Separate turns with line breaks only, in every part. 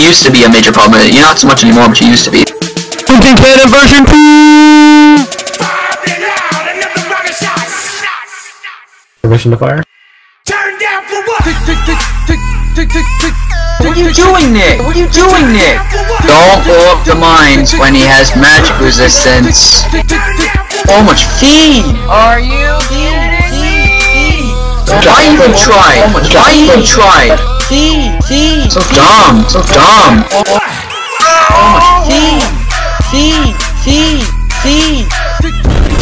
used to be a major problem. You're not so much anymore, but you used to be.
Quintin Cannon version 2!
Permission to fire?
Turn down for what?
What are you doing, Nick? What are you doing, Nick? Don't blow up the mines when he has magic resistance. So much feed! Are you kidding me? Why even try? Why even try? See, see. So dumb. So dumb. Oh my. See, see, see, see.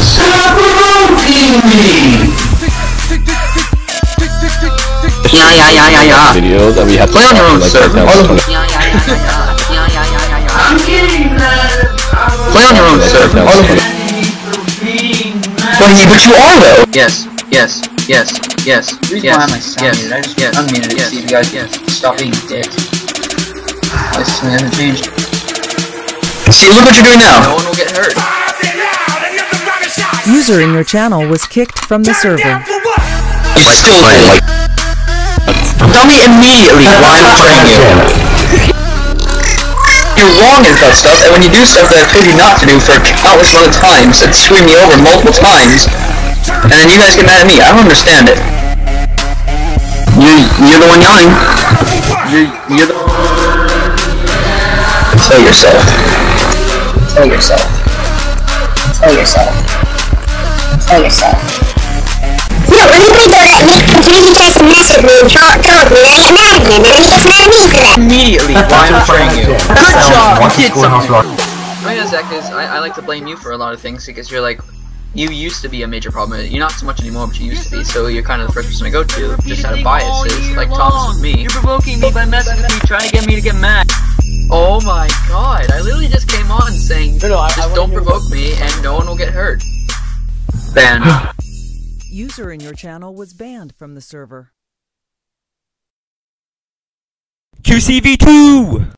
Separating me. Yeah, yeah, yeah, yeah, yeah.
Video that we have to
play on your own
like
server.
Right
yeah, yeah, yeah, yeah, yeah, yeah, yeah, yeah. I'm getting mad. Play on your own server.
All of them. But you are though.
Yes. Yes yes, yes,
The reason
yes,
why am I sound
yes,
muted? I just
yes,
unmuted it
yes,
to see if you guys
yes.
stop being dicks. This hasn't changed.
See, look what you're doing now. No one will get hurt.
User in your channel was kicked from the server.
You still do. Tell me immediately why I'm playing you. You're wrong at that stuff, and when you do stuff that I've told you not to do for countless other times, and screw me over multiple times, and then you guys get mad at me. I don't understand it. You, you're the one yelling. You're, you're the. Tell yourself.
Tell yourself. Tell yourself. Tell yourself.
No, when you play that Nick continues tries to mess with me and talk, talk me, and I get mad at him, and then he gets mad at me for that.
Immediately why I'm playing you. Good job.
Watch
You
the
did something.
rock.
Oh Zach, is I, I like to blame you for a lot of things because you're like, you used to be a major problem. You're not so much anymore, but you used to be. So you're kind of the first person I go to, just out of biases, like Thomas with me.
You're provoking me by messing with me, trying to get me to get mad.
Oh my god, I literally just came on saying,
No, no, I- I
just
wanna
don't provoke me and no one will get hurt. Banned.
User in your channel was banned from the server.
QCV2!